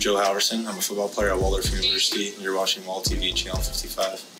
I'm Joe Halverson. I'm a football player at Waldorf University, and you're watching Wall TV, Channel 55.